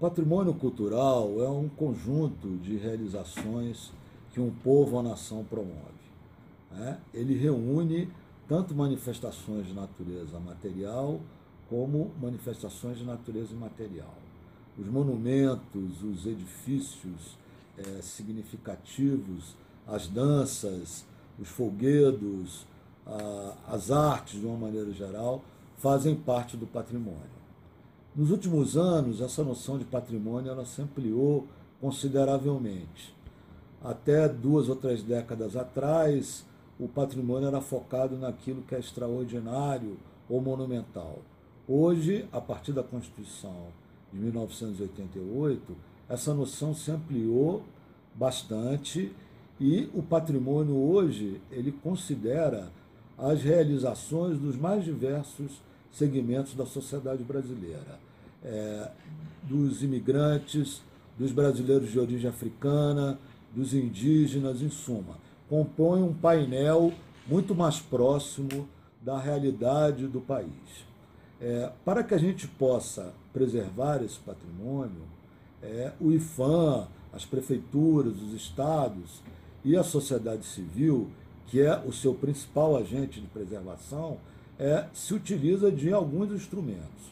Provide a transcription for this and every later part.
Patrimônio cultural é um conjunto de realizações que um povo ou nação promove. Né? Ele reúne tanto manifestações de natureza material como manifestações de natureza imaterial. Os monumentos, os edifícios é, significativos, as danças, os folguedos, a, as artes, de uma maneira geral, fazem parte do patrimônio. Nos últimos anos, essa noção de patrimônio ela se ampliou consideravelmente. Até duas ou três décadas atrás, o patrimônio era focado naquilo que é extraordinário ou monumental. Hoje, a partir da Constituição de 1988, essa noção se ampliou bastante e o patrimônio hoje ele considera as realizações dos mais diversos segmentos da sociedade brasileira, é, dos imigrantes, dos brasileiros de origem africana, dos indígenas, em suma, compõe um painel muito mais próximo da realidade do país. É, para que a gente possa preservar esse patrimônio, é, o IFAM, as prefeituras, os estados e a sociedade civil, que é o seu principal agente de preservação, é, se utiliza de alguns instrumentos.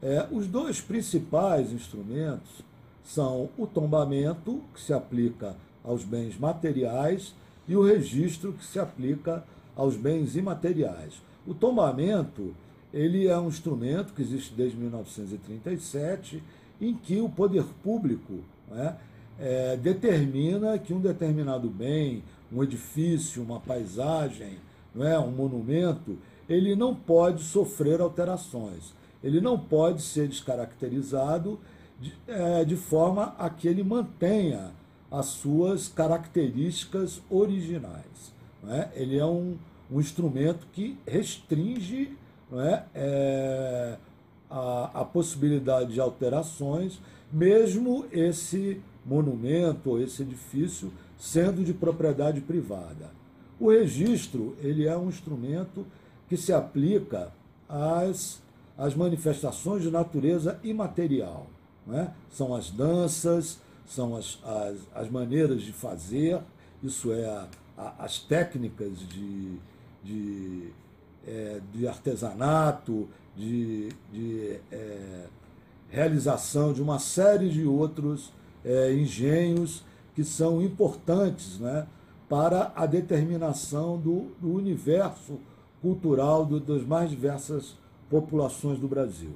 É, os dois principais instrumentos são o tombamento, que se aplica aos bens materiais, e o registro, que se aplica aos bens imateriais. O tombamento ele é um instrumento que existe desde 1937, em que o poder público né, é, determina que um determinado bem, um edifício, uma paisagem, não é, um monumento, ele não pode sofrer alterações, ele não pode ser descaracterizado de, é, de forma a que ele mantenha as suas características originais. É? Ele é um, um instrumento que restringe é? É, a, a possibilidade de alterações, mesmo esse monumento ou esse edifício sendo de propriedade privada. O registro ele é um instrumento que se aplica às, às manifestações de natureza imaterial. Né? São as danças, são as, as, as maneiras de fazer, isso é a, a, as técnicas de, de, é, de artesanato, de, de é, realização de uma série de outros é, engenhos que são importantes né, para a determinação do, do universo cultural do, das mais diversas populações do Brasil.